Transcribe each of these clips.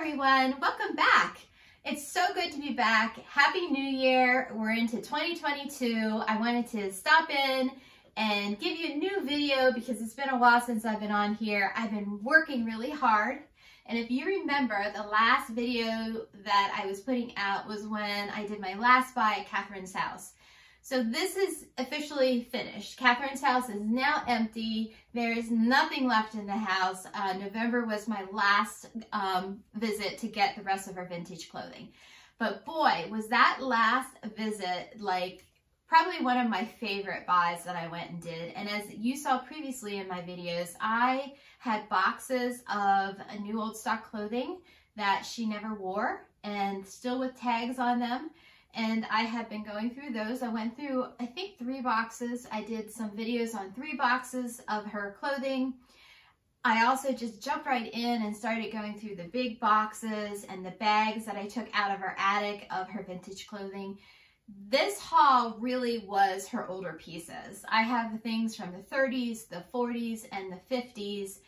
everyone, welcome back. It's so good to be back. Happy New Year. We're into 2022. I wanted to stop in and give you a new video because it's been a while since I've been on here. I've been working really hard. And if you remember, the last video that I was putting out was when I did my last buy at Catherine's house. So this is officially finished. Catherine's house is now empty. There is nothing left in the house. Uh, November was my last um, visit to get the rest of her vintage clothing. But boy, was that last visit like probably one of my favorite buys that I went and did. And as you saw previously in my videos, I had boxes of new old stock clothing that she never wore and still with tags on them and I have been going through those. I went through, I think, three boxes. I did some videos on three boxes of her clothing. I also just jumped right in and started going through the big boxes and the bags that I took out of her attic of her vintage clothing. This haul really was her older pieces. I have things from the 30s, the 40s, and the 50s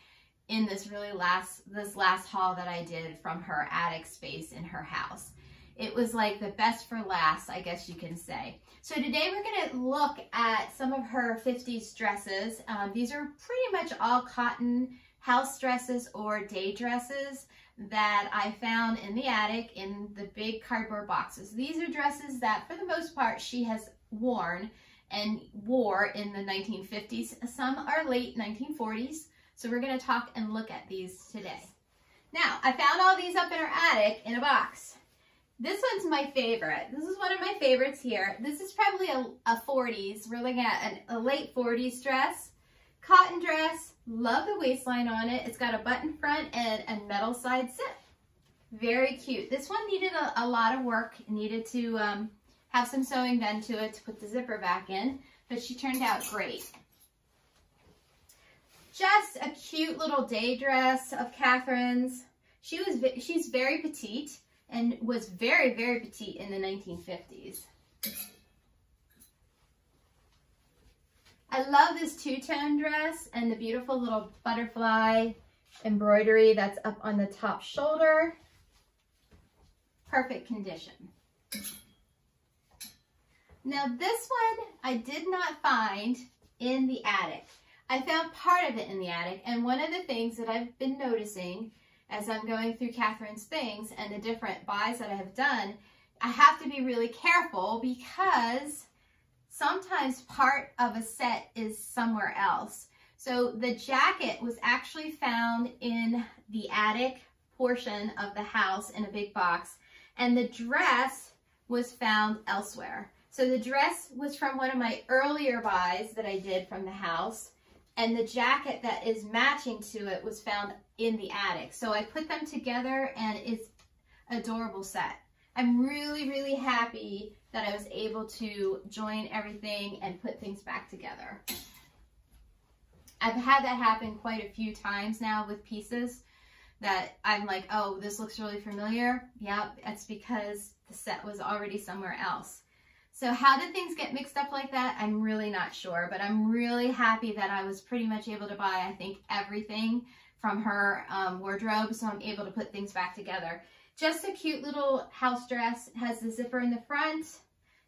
in this really last, this last haul that I did from her attic space in her house. It was like the best for last, I guess you can say. So today we're gonna look at some of her 50s dresses. Um, these are pretty much all cotton house dresses or day dresses that I found in the attic in the big cardboard boxes. These are dresses that for the most part she has worn and wore in the 1950s. Some are late 1940s. So we're gonna talk and look at these today. Now, I found all these up in her attic in a box. This one's my favorite. This is one of my favorites here. This is probably a, a 40s. We're looking at an, a late 40s dress. Cotton dress. Love the waistline on it. It's got a button front and a metal side zip. Very cute. This one needed a, a lot of work. It needed to um, have some sewing done to it to put the zipper back in, but she turned out great. Just a cute little day dress of Catherine's. She was she's very petite and was very, very petite in the 1950s. I love this two-tone dress and the beautiful little butterfly embroidery that's up on the top shoulder. Perfect condition. Now this one I did not find in the attic. I found part of it in the attic and one of the things that I've been noticing as I'm going through Catherine's things and the different buys that I have done, I have to be really careful because sometimes part of a set is somewhere else. So the jacket was actually found in the attic portion of the house in a big box and the dress was found elsewhere. So the dress was from one of my earlier buys that I did from the house and the jacket that is matching to it was found in the attic. So I put them together and it's adorable set. I'm really, really happy that I was able to join everything and put things back together. I've had that happen quite a few times now with pieces that I'm like, oh, this looks really familiar. Yep, it's because the set was already somewhere else. So how did things get mixed up like that? I'm really not sure, but I'm really happy that I was pretty much able to buy, I think, everything from her um, wardrobe, so I'm able to put things back together. Just a cute little house dress. It has the zipper in the front.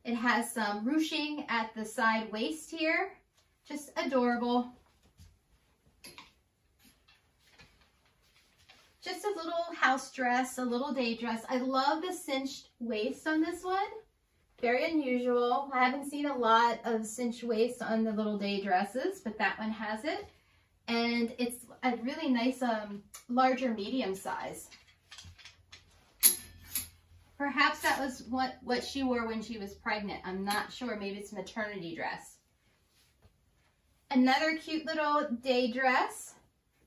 It has some ruching at the side waist here. Just adorable. Just a little house dress, a little day dress. I love the cinched waist on this one. Very unusual. I haven't seen a lot of cinch waist on the little day dresses, but that one has it. And it's a really nice, um, larger medium size. Perhaps that was what, what she wore when she was pregnant. I'm not sure. Maybe it's maternity dress. Another cute little day dress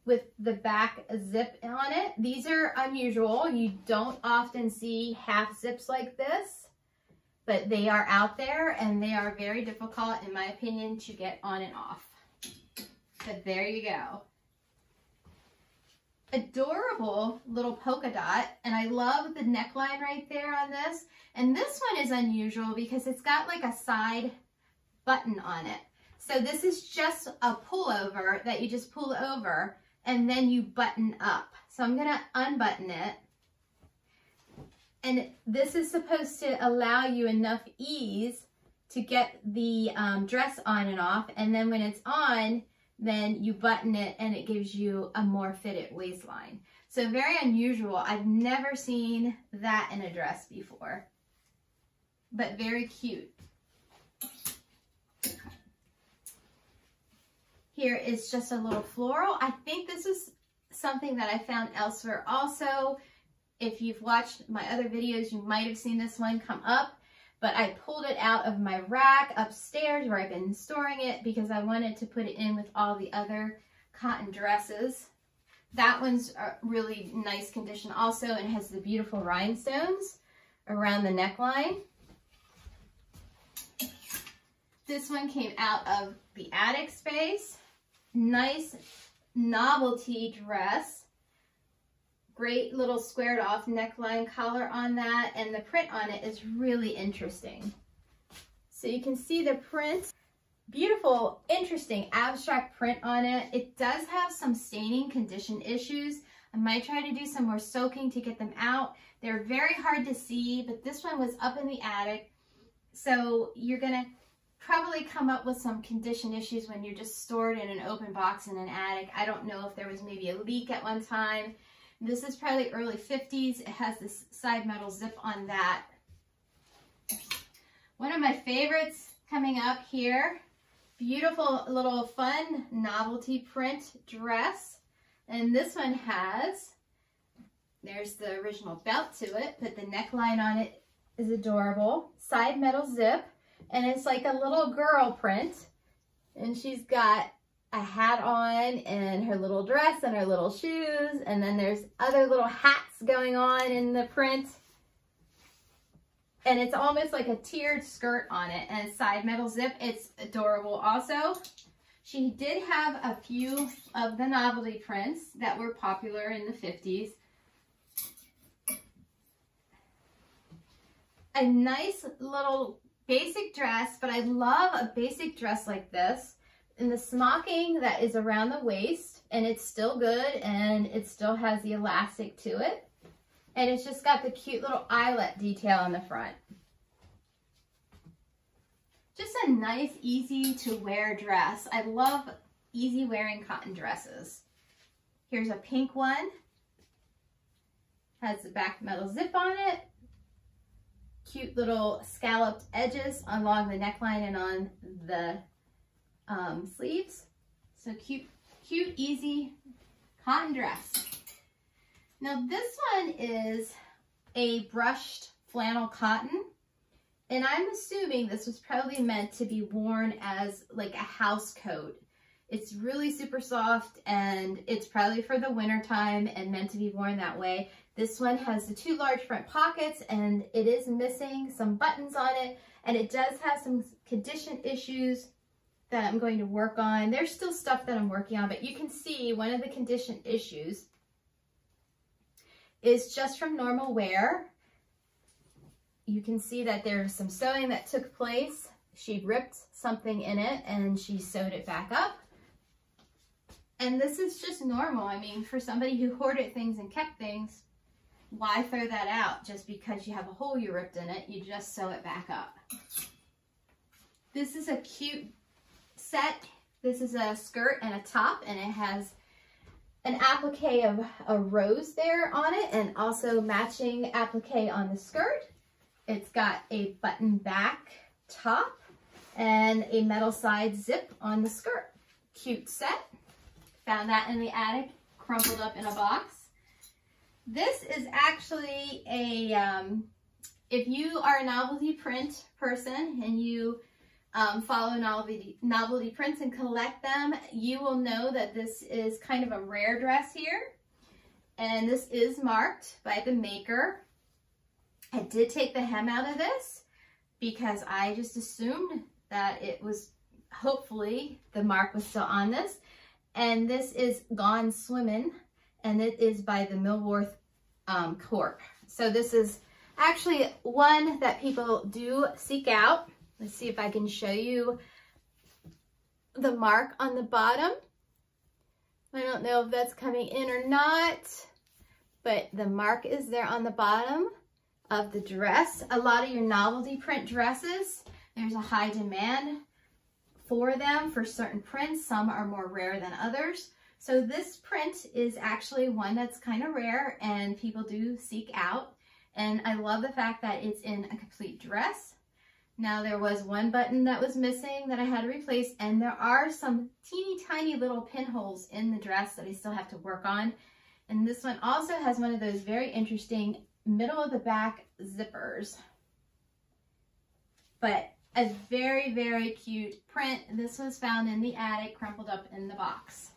with the back zip on it. These are unusual. You don't often see half zips like this but they are out there and they are very difficult, in my opinion, to get on and off. But there you go. Adorable little polka dot, and I love the neckline right there on this. And this one is unusual because it's got like a side button on it. So this is just a pullover that you just pull over and then you button up. So I'm gonna unbutton it And this is supposed to allow you enough ease to get the um, dress on and off. And then when it's on, then you button it and it gives you a more fitted waistline. So very unusual. I've never seen that in a dress before, but very cute. Here is just a little floral. I think this is something that I found elsewhere also. If you've watched my other videos, you might have seen this one come up, but I pulled it out of my rack upstairs where I've been storing it because I wanted to put it in with all the other cotton dresses. That one's a really nice condition also and has the beautiful rhinestones around the neckline. This one came out of the attic space nice novelty dress. Great little squared off neckline collar on that and the print on it is really interesting. So you can see the print, beautiful, interesting abstract print on it. It does have some staining condition issues. I might try to do some more soaking to get them out. They're very hard to see, but this one was up in the attic. So you're gonna probably come up with some condition issues when you're just stored in an open box in an attic. I don't know if there was maybe a leak at one time. This is probably early 50s. It has this side metal zip on that. One of my favorites coming up here, beautiful little fun novelty print dress. And this one has, there's the original belt to it, but the neckline on it is adorable. Side metal zip and it's like a little girl print and she's got a hat on and her little dress and her little shoes and then there's other little hats going on in the print. And it's almost like a tiered skirt on it and side metal zip. It's adorable. Also she did have a few of the novelty prints that were popular in the 50s a nice little basic dress, but I love a basic dress like this. And the smocking that is around the waist, and it's still good, and it still has the elastic to it. And it's just got the cute little eyelet detail on the front. Just a nice, easy to wear dress. I love easy wearing cotton dresses. Here's a pink one. Has the back metal zip on it cute little scalloped edges along the neckline and on the um, sleeves. So cute, cute, easy cotton dress. Now this one is a brushed flannel cotton. And I'm assuming this was probably meant to be worn as like a house coat. It's really super soft and it's probably for the winter time and meant to be worn that way. This one has the two large front pockets and it is missing some buttons on it and it does have some condition issues that I'm going to work on. There's still stuff that I'm working on, but you can see one of the condition issues is just from normal wear. You can see that there's some sewing that took place. She ripped something in it and she sewed it back up. And this is just normal. I mean, for somebody who hoarded things and kept things, why throw that out just because you have a hole you ripped in it? You just sew it back up. This is a cute set. This is a skirt and a top and it has an applique of a rose there on it and also matching applique on the skirt. It's got a button back top and a metal side zip on the skirt. Cute set. Found that in the attic, crumpled up in a box. This is actually a, um, if you are a novelty print person and you um, follow novelty, novelty prints and collect them, you will know that this is kind of a rare dress here. And this is marked by the maker. I did take the hem out of this because I just assumed that it was, hopefully, the mark was still on this. And this is Gone Swimmin', and it is by the Millworth um, Corp. So this is actually one that people do seek out. Let's see if I can show you the mark on the bottom. I don't know if that's coming in or not, but the mark is there on the bottom of the dress. A lot of your novelty print dresses, there's a high demand for them for certain prints. Some are more rare than others. So this print is actually one that's kind of rare and people do seek out. And I love the fact that it's in a complete dress. Now there was one button that was missing that I had to replace and there are some teeny tiny little pinholes in the dress that I still have to work on. And this one also has one of those very interesting middle of the back zippers. But a very, very cute print. This was found in the attic, crumpled up in the box.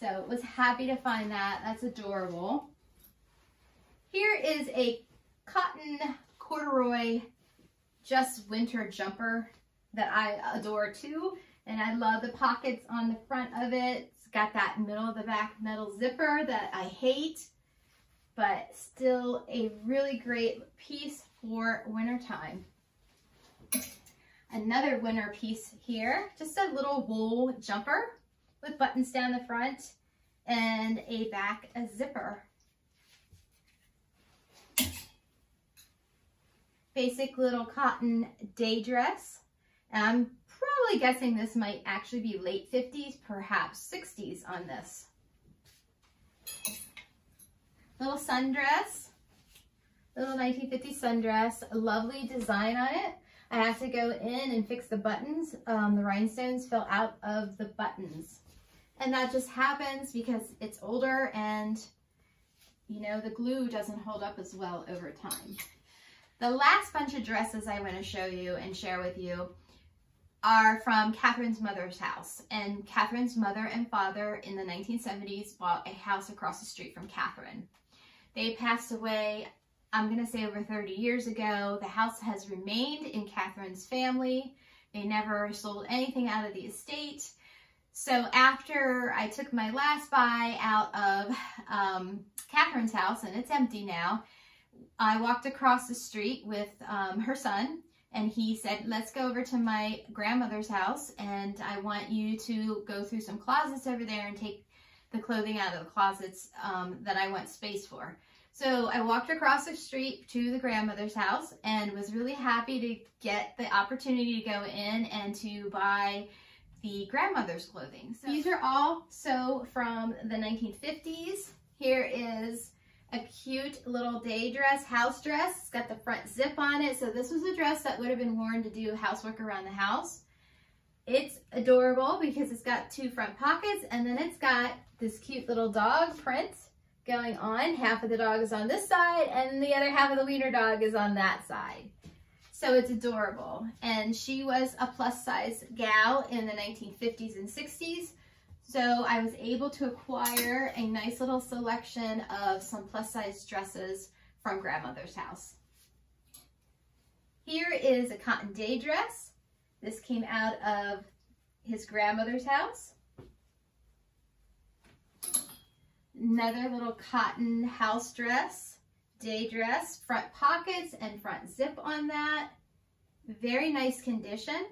So it was happy to find that. That's adorable. Here is a cotton corduroy just winter jumper that I adore too. And I love the pockets on the front of it. It's got that middle of the back metal zipper that I hate, but still a really great piece for wintertime. Another winter piece here, just a little wool jumper with buttons down the front and a back a zipper. Basic little cotton day dress. And I'm probably guessing this might actually be late 50s, perhaps 60s on this. Little sundress, little 1950s sundress, lovely design on it. I have to go in and fix the buttons. Um, the rhinestones fell out of the buttons. And that just happens because it's older and, you know, the glue doesn't hold up as well over time. The last bunch of dresses I want to show you and share with you are from Catherine's mother's house. And Catherine's mother and father in the 1970s bought a house across the street from Catherine. They passed away, I'm going to say over 30 years ago. The house has remained in Catherine's family. They never sold anything out of the estate. So after I took my last buy out of um, Catherine's house, and it's empty now, I walked across the street with um, her son, and he said, let's go over to my grandmother's house, and I want you to go through some closets over there and take the clothing out of the closets um, that I want space for. So I walked across the street to the grandmother's house and was really happy to get the opportunity to go in and to buy the grandmother's clothing. So these are all so from the 1950s. Here is a cute little day dress, house dress. It's got the front zip on it. So this was a dress that would have been worn to do housework around the house. It's adorable because it's got two front pockets and then it's got this cute little dog print going on. Half of the dog is on this side and the other half of the wiener dog is on that side. So it's adorable. And she was a plus size gal in the 1950s and 60s. So I was able to acquire a nice little selection of some plus size dresses from grandmother's house. Here is a cotton day dress. This came out of his grandmother's house. Another little cotton house dress day dress, front pockets and front zip on that. Very nice condition.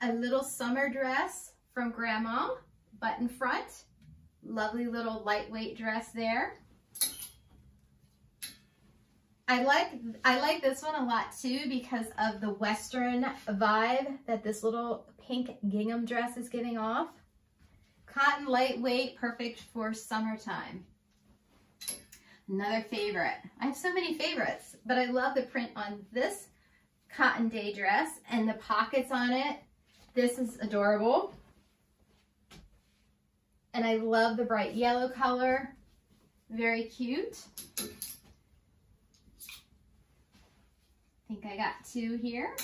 A little summer dress from grandma, button front. Lovely little lightweight dress there. I like I like this one a lot too because of the western vibe that this little pink gingham dress is giving off. Cotton, lightweight, perfect for summertime. Another favorite. I have so many favorites, but I love the print on this cotton day dress and the pockets on it. This is adorable. And I love the bright yellow color. Very cute. I think I got two here.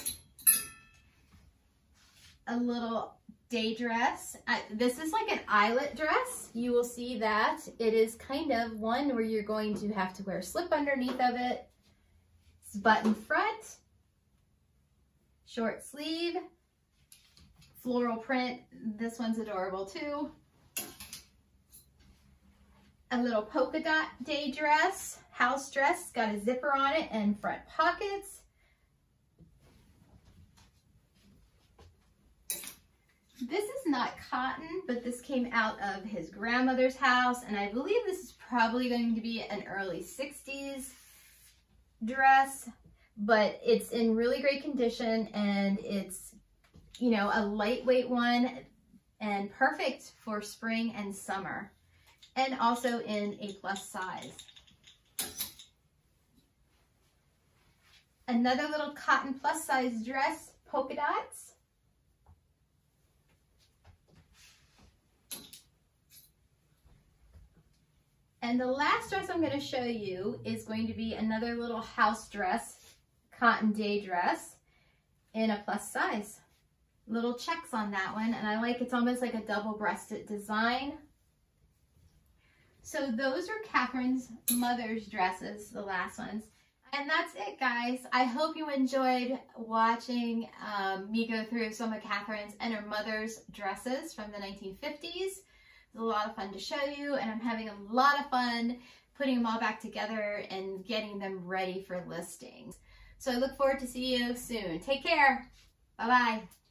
A little day dress. Uh, this is like an eyelet dress. You will see that it is kind of one where you're going to have to wear a slip underneath of it. It's button front, short sleeve, floral print. This one's adorable too. A little polka dot day dress, house dress, got a zipper on it and front pockets. This is not cotton, but this came out of his grandmother's house, and I believe this is probably going to be an early 60s dress, but it's in really great condition and it's, you know, a lightweight one and perfect for spring and summer and also in a plus size. Another little cotton plus size dress, polka dots. And the last dress I'm going to show you is going to be another little house dress, cotton day dress in a plus size. Little checks on that one. And I like, it's almost like a double-breasted design. So those are Catherine's mother's dresses, the last ones. And that's it, guys. I hope you enjoyed watching um, me go through some of Catherine's and her mother's dresses from the 1950s. It's a lot of fun to show you and I'm having a lot of fun putting them all back together and getting them ready for listings. So I look forward to see you soon. Take care. Bye-bye.